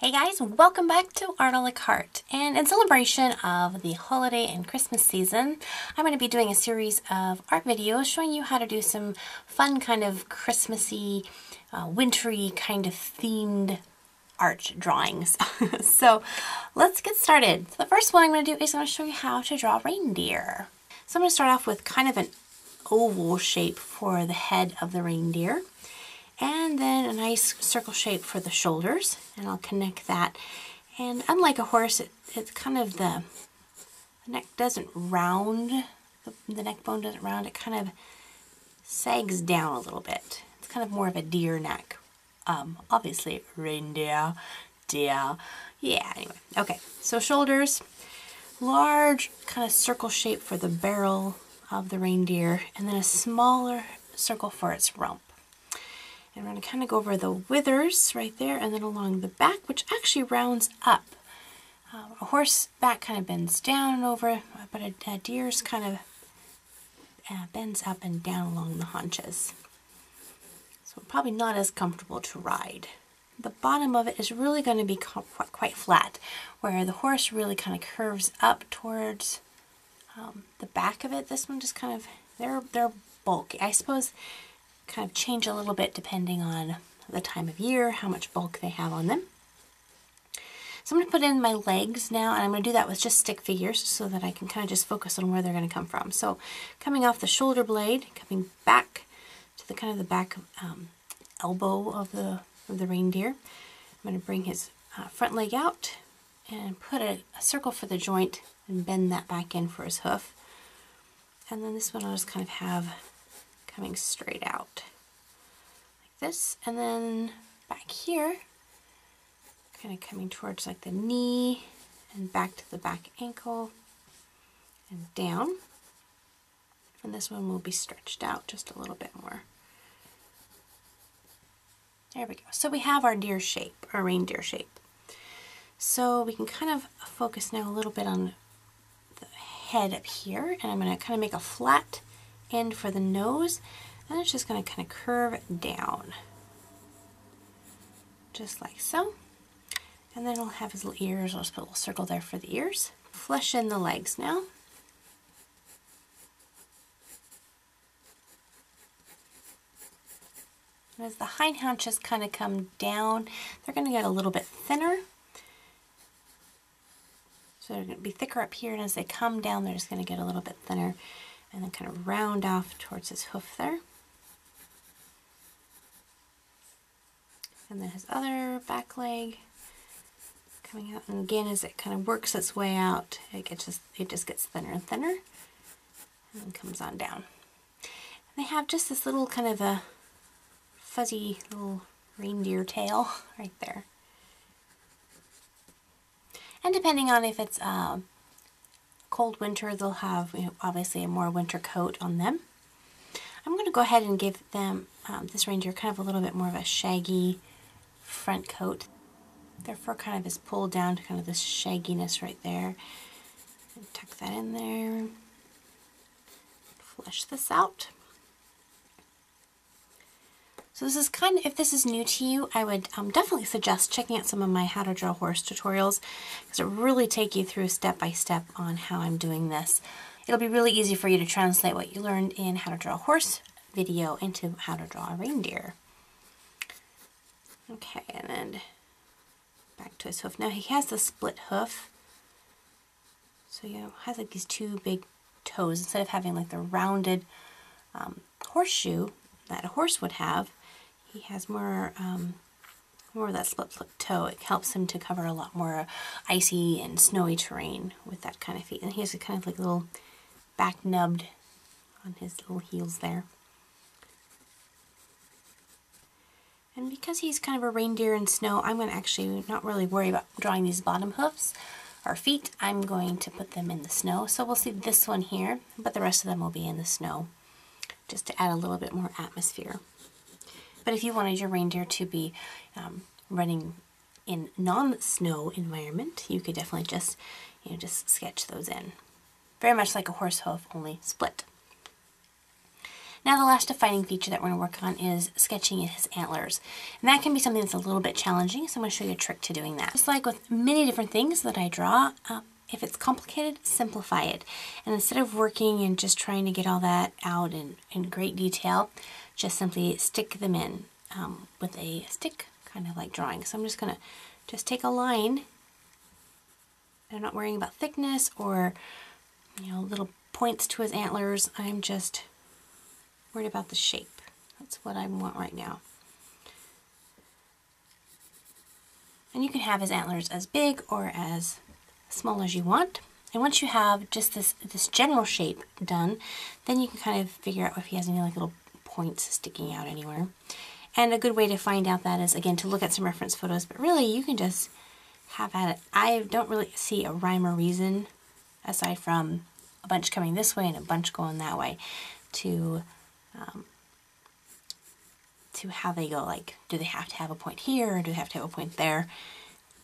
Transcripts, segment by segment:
Hey guys, welcome back to Art a la carte. And in celebration of the holiday and Christmas season, I'm going to be doing a series of art videos showing you how to do some fun kind of Christmassy, uh, wintry kind of themed art drawings. so let's get started. So the first one I'm going to do is I'm going to show you how to draw reindeer. So I'm going to start off with kind of an oval shape for the head of the reindeer and then a nice circle shape for the shoulders and I'll connect that. And unlike a horse it, it's kind of the, the neck doesn't round the, the neck bone doesn't round it kind of sags down a little bit. It's kind of more of a deer neck. Um, obviously reindeer deer. Yeah anyway okay. So shoulders large kind of circle shape for the barrel of the reindeer and then a smaller circle for its rump and we're going to kind of go over the withers right there and then along the back, which actually rounds up. Um, a horse back kind of bends down and over, but a, a deer's kind of uh, bends up and down along the haunches. So probably not as comfortable to ride. The bottom of it is really going to be quite, quite flat, where the horse really kind of curves up towards um, the back of it. This one just kind of, they're, they're bulky. I suppose kind of change a little bit depending on the time of year, how much bulk they have on them. So I'm going to put in my legs now, and I'm going to do that with just stick figures so that I can kind of just focus on where they're going to come from. So coming off the shoulder blade, coming back to the kind of the back um, elbow of the, of the reindeer, I'm going to bring his uh, front leg out and put a, a circle for the joint and bend that back in for his hoof. And then this one I'll just kind of have coming straight out. Like this and then back here kind of coming towards like the knee and back to the back ankle and down. And this one will be stretched out just a little bit more. There we go. So we have our deer shape our reindeer shape. So we can kind of focus now a little bit on the head up here and I'm going to kind of make a flat end for the nose and it's just going to kind of curve down. Just like so. And then we'll have his little ears I'll just put a little circle there for the ears. Flesh in the legs now. As the hind haunches kind of come down they're going to get a little bit thinner. So they're going to be thicker up here and as they come down they're just going to get a little bit thinner and then kind of round off towards his hoof there. And then his other back leg coming out. And again, as it kind of works its way out, it gets just it just gets thinner and thinner, and then comes on down. And they have just this little kind of a fuzzy little reindeer tail right there. And depending on if it's um, cold winter, they'll have you know, obviously a more winter coat on them. I'm going to go ahead and give them, um, this reindeer, kind of a little bit more of a shaggy front coat. Their fur kind of is pulled down to kind of this shagginess right there. And tuck that in there. Flush this out. So this is kind of, if this is new to you, I would um, definitely suggest checking out some of my how to draw horse tutorials because it really take you through step by step on how I'm doing this. It'll be really easy for you to translate what you learned in how to draw a horse video into how to draw a reindeer. Okay, and then back to his hoof. Now he has the split hoof. So he has like these two big toes instead of having like the rounded um, horseshoe that a horse would have he has more um, more of that slip slip toe. It helps him to cover a lot more icy and snowy terrain with that kind of feet. And he has a kind of like little back nubbed on his little heels there. And because he's kind of a reindeer in snow, I'm going to actually not really worry about drawing these bottom hoofs or feet. I'm going to put them in the snow. So we'll see this one here, but the rest of them will be in the snow just to add a little bit more atmosphere. But if you wanted your reindeer to be um, running in non-snow environment, you could definitely just, you know, just sketch those in. Very much like a horse hoof, only split. Now the last defining feature that we're going to work on is sketching in his antlers. And that can be something that's a little bit challenging, so I'm going to show you a trick to doing that. Just like with many different things that I draw, uh, if it's complicated, simplify it. And instead of working and just trying to get all that out in, in great detail, just simply stick them in um, with a stick, kind of like drawing. So I'm just going to just take a line. I'm not worrying about thickness or, you know, little points to his antlers. I'm just worried about the shape. That's what I want right now. And you can have his antlers as big or as small as you want. And once you have just this, this general shape done, then you can kind of figure out if he has any like little points sticking out anywhere. And a good way to find out that is, again, to look at some reference photos, but really you can just have at it. I don't really see a rhyme or reason aside from a bunch coming this way and a bunch going that way to um, to how they go. Like, do they have to have a point here or do they have to have a point there?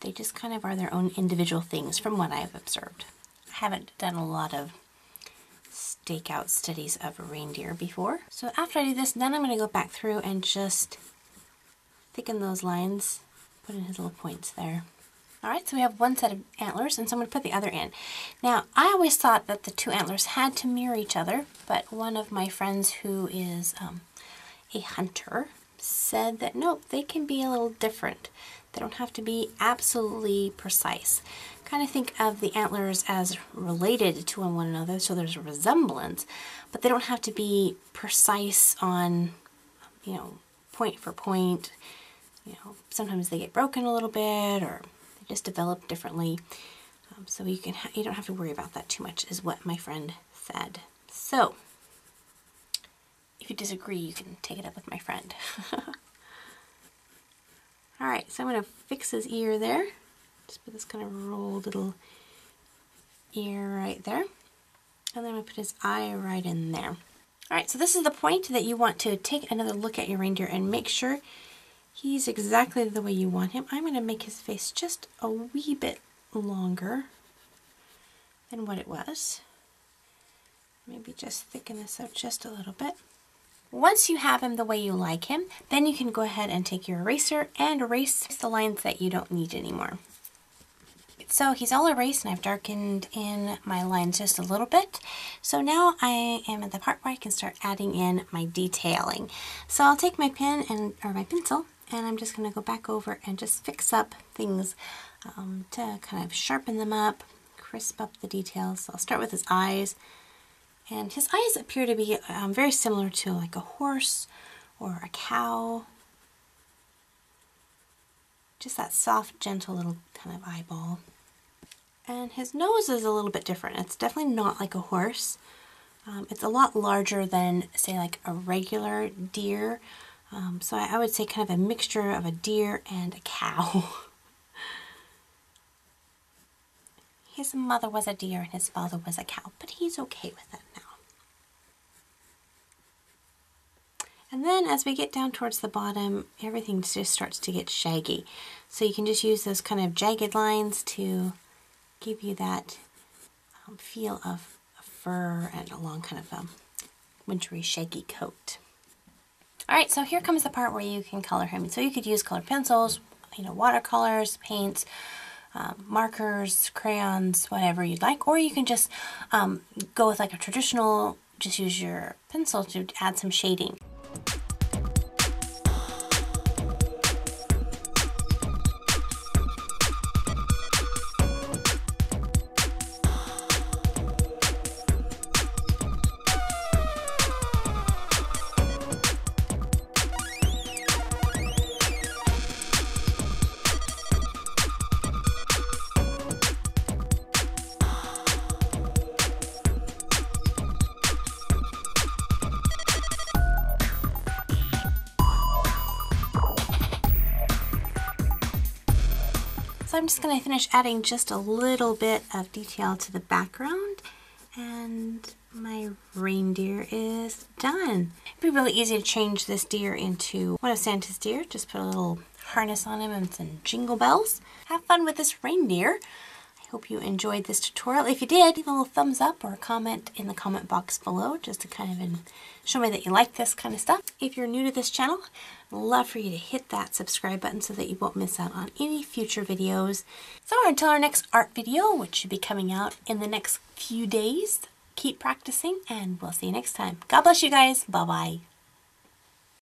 They just kind of are their own individual things from what I've observed. I haven't done a lot of stakeout studies of reindeer before. So after I do this, then I'm going to go back through and just thicken those lines, put in his little points there. Alright, so we have one set of antlers, and so I'm going to put the other in. Now, I always thought that the two antlers had to mirror each other, but one of my friends who is um, a hunter said that nope, they can be a little different. They don't have to be absolutely precise. Kind of think of the antlers as related to one another, so there's a resemblance, but they don't have to be precise on, you know, point for point. You know, sometimes they get broken a little bit, or they just develop differently. Um, so you can you don't have to worry about that too much, is what my friend said. So, if you disagree, you can take it up with my friend. Alright, so I'm going to fix his ear there. Just put this kind of rolled little ear right there. And then I'm going to put his eye right in there. Alright, so this is the point that you want to take another look at your reindeer and make sure he's exactly the way you want him. I'm going to make his face just a wee bit longer than what it was. Maybe just thicken this out just a little bit. Once you have him the way you like him, then you can go ahead and take your eraser and erase the lines that you don't need anymore. So he's all erased and I've darkened in my lines just a little bit. So now I am at the part where I can start adding in my detailing. So I'll take my pen and or my pencil and I'm just going to go back over and just fix up things um, to kind of sharpen them up, crisp up the details. So I'll start with his eyes. And his eyes appear to be um, very similar to like a horse or a cow. Just that soft, gentle little kind of eyeball. And his nose is a little bit different. It's definitely not like a horse. Um, it's a lot larger than, say, like a regular deer. Um, so I, I would say kind of a mixture of a deer and a cow. his mother was a deer and his father was a cow, but he's okay with that now. And then as we get down towards the bottom, everything just starts to get shaggy. So you can just use those kind of jagged lines to give you that um, feel of fur and a long kind of um, wintry shaggy coat. Alright, so here comes the part where you can color him. So you could use colored pencils, you know, watercolors, paints, um, markers, crayons, whatever you'd like. Or you can just um, go with like a traditional, just use your pencil to add some shading. I'm just going to finish adding just a little bit of detail to the background and my reindeer is done. It'd be really easy to change this deer into one of Santa's deer. Just put a little harness on him and some jingle bells. Have fun with this reindeer. Hope you enjoyed this tutorial. If you did, leave a little thumbs up or a comment in the comment box below just to kind of show me that you like this kind of stuff. If you're new to this channel, I'd love for you to hit that subscribe button so that you won't miss out on any future videos. So until our next art video, which should be coming out in the next few days, keep practicing and we'll see you next time. God bless you guys. Bye-bye.